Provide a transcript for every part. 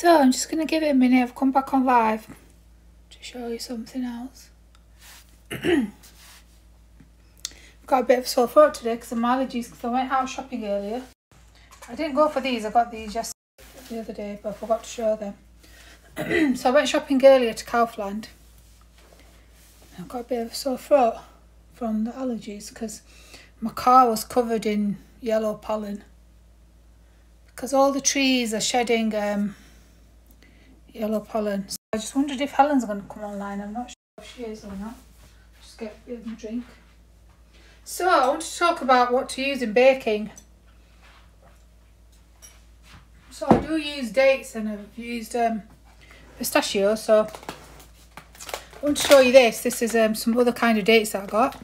So I'm just going to give it a minute. I've come back on live to show you something else. I've got a bit of sore throat today because of my allergies because I went out shopping earlier. I didn't go for these. I got these just the other day but I forgot to show them. so I went shopping earlier to Kaufland. I've got a bit of sore throat from the allergies because my car was covered in yellow pollen because all the trees are shedding um, yellow pollen. So I just wondered if Helen's going to come online. I'm not sure if she is or not. Just get a drink. So I want to talk about what to use in baking. So I do use dates and I've used um, pistachio. So I want to show you this. This is um, some other kind of dates that I got.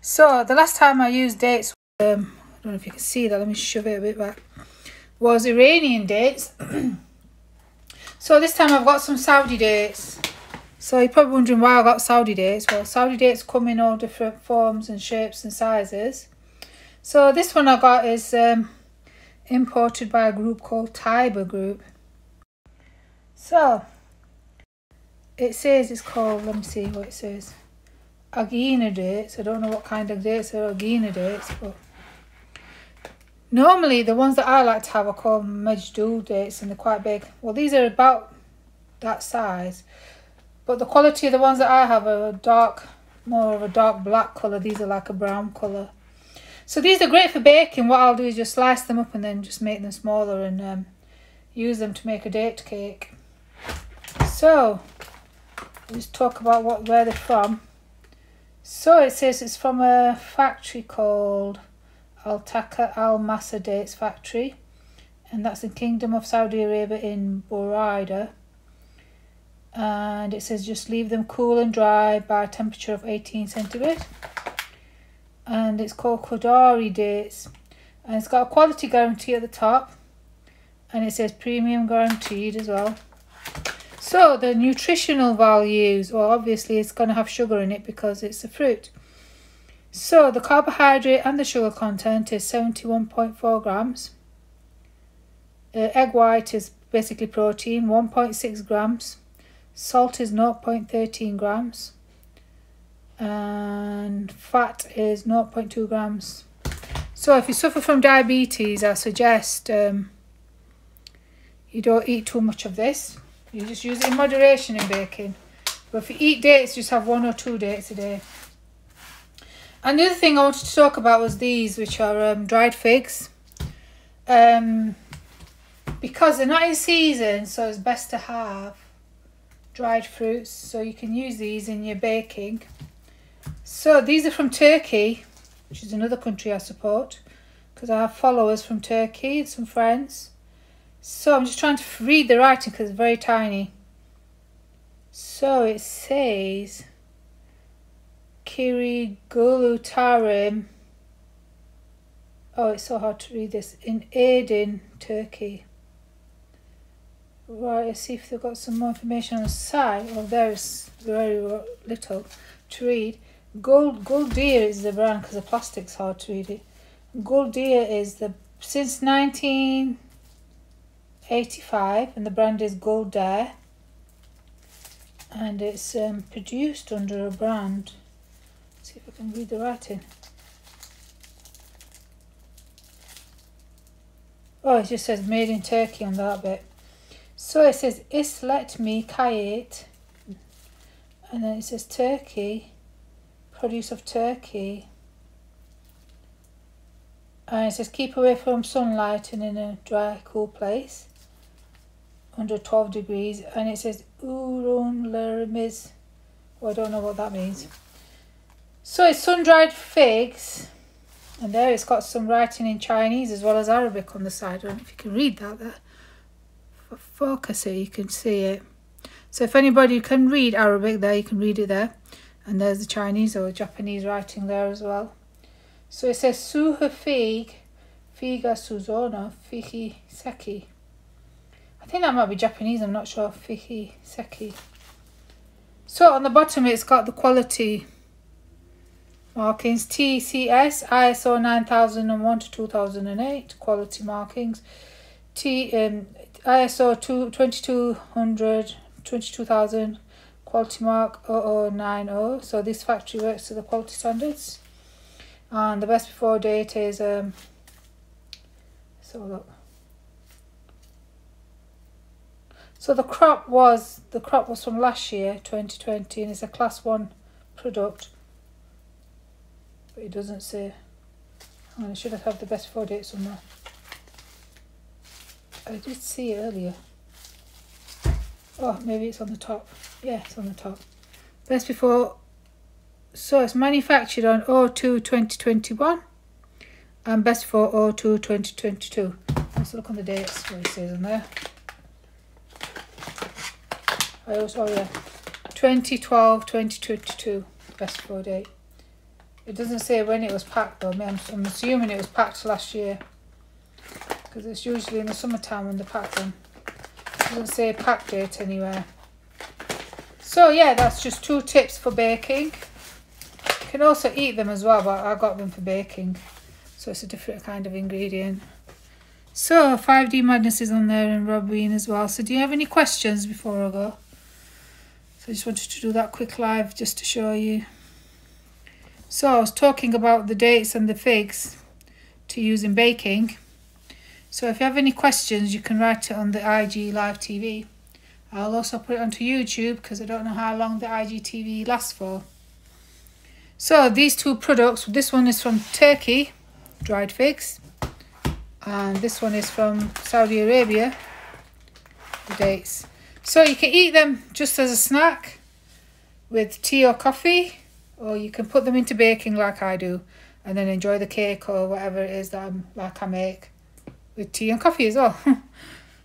So the last time I used dates, um, I don't know if you can see that. Let me shove it a bit back. Was Iranian dates. So this time I've got some Saudi dates. So you're probably wondering why I got Saudi dates. Well, Saudi dates come in all different forms and shapes and sizes. So this one I got is um, imported by a group called Tiber Group. So it says it's called, let me see what it says. Agina dates. I don't know what kind of dates are Agina dates, but Normally, the ones that I like to have are called Majdoul dates and they're quite big. Well, these are about that size. But the quality of the ones that I have are dark, more of a dark black colour. These are like a brown colour. So these are great for baking. What I'll do is just slice them up and then just make them smaller and um, use them to make a date cake. So, let's talk about what where they're from. So it says it's from a factory called Altaka Al Masa Dates Factory, and that's the Kingdom of Saudi Arabia in Buraida. And it says just leave them cool and dry by a temperature of 18 centigrade. And it's called Kodari dates, and it's got a quality guarantee at the top, and it says premium guaranteed as well. So the nutritional values, well obviously it's going to have sugar in it because it's a fruit. So the carbohydrate and the sugar content is 71.4 grams. Uh, egg white is basically protein, 1.6 grams. Salt is 0.13 grams. And fat is 0.2 grams. So if you suffer from diabetes, I suggest um, you don't eat too much of this. You just use it in moderation in baking. But if you eat dates, just have one or two dates a day. And the other thing I wanted to talk about was these, which are um, dried figs. Um, because they're not in season, so it's best to have dried fruits. So you can use these in your baking. So these are from Turkey, which is another country I support. Because I have followers from Turkey, and some friends. So I'm just trying to read the writing because it's very tiny. So it says... Kirigulutarim. Oh, it's so hard to read this. In Aydin, Turkey. Right, let's see if they've got some more information on the site. Well, there's very little to read. Gold Guldir is the brand because the plastic's hard to read it. Guldir is the since 1985 and the brand is Gulder and it's um, produced under a brand see if I can read the writing. Oh, it just says made in Turkey on that bit. So it says Islet me Kayet. And then it says Turkey. Produce of Turkey. And it says keep away from sunlight and in a dry, cool place. Under 12 degrees. And it says Urun Lermiz. Well, I don't know what that means. So it's sun-dried figs. And there it's got some writing in Chinese as well as Arabic on the side. I don't know if you can read that there. Focus it, you can see it. So if anybody can read Arabic there, you can read it there. And there's the Chinese or Japanese writing there as well. So it says Suha fig, figa suzona, fiki seki. I think that might be Japanese, I'm not sure. Fiki seki. So on the bottom it's got the quality Markings TCS ISO 9001 to 2008 quality markings. T um, ISO 2, 2200, 22,000, quality mark 0090. So this factory works to the quality standards. And the best before date is, um, so look. So the crop was, the crop was from last year, 2020, and it's a class one product. But it doesn't say, oh, I should have the best before date somewhere. I did see it earlier. Oh, maybe it's on the top. Yeah, it's on the top. Best before. So it's manufactured on 02 2021 and best for 02 2022. Let's look on the dates, what it says on there. Oh yeah, 2012 2022, best for date. It doesn't say when it was packed though, I'm, I'm assuming it was packed last year because it's usually in the summertime when they pack them. It doesn't say pack date anywhere. So yeah, that's just two tips for baking. You can also eat them as well, but I got them for baking. So it's a different kind of ingredient. So 5D Madness is on there and Robin as well. So do you have any questions before I go? So I just wanted to do that quick live just to show you. So I was talking about the dates and the figs to use in baking. So if you have any questions, you can write it on the IG Live TV. I'll also put it onto YouTube because I don't know how long the IGTV lasts for. So these two products, this one is from Turkey, dried figs. And this one is from Saudi Arabia, the dates. So you can eat them just as a snack with tea or coffee. Or you can put them into baking like I do. And then enjoy the cake or whatever it is that I'm, like I make with tea and coffee as well.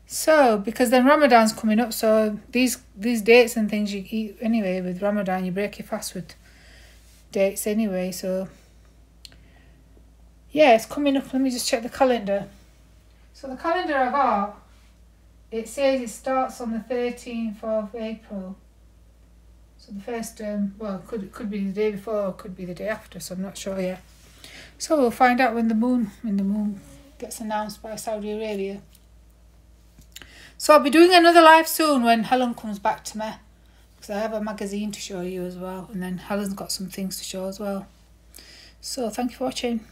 so because then Ramadan's coming up, so these these dates and things you eat anyway with Ramadan, you break your fast with dates anyway. So yeah, it's coming up. Let me just check the calendar. So the calendar I got, it says it starts on the thirteenth of April. So the first, um, well, could could be the day before, or could be the day after. So I'm not sure yet. So we'll find out when the moon, when the moon gets announced by Saudi Arabia. So I'll be doing another live soon when Helen comes back to me. Because I have a magazine to show you as well. And then Helen's got some things to show as well. So thank you for watching.